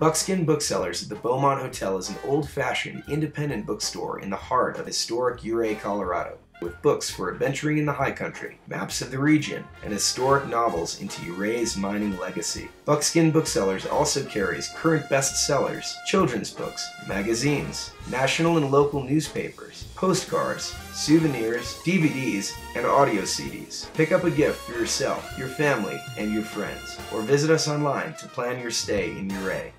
Buckskin Booksellers at the Beaumont Hotel is an old-fashioned, independent bookstore in the heart of historic Ouray, Colorado, with books for adventuring in the high country, maps of the region, and historic novels into Ouray's mining legacy. Buckskin Booksellers also carries current bestsellers, children's books, magazines, national and local newspapers, postcards, souvenirs, DVDs, and audio CDs. Pick up a gift for yourself, your family, and your friends, or visit us online to plan your stay in Uray.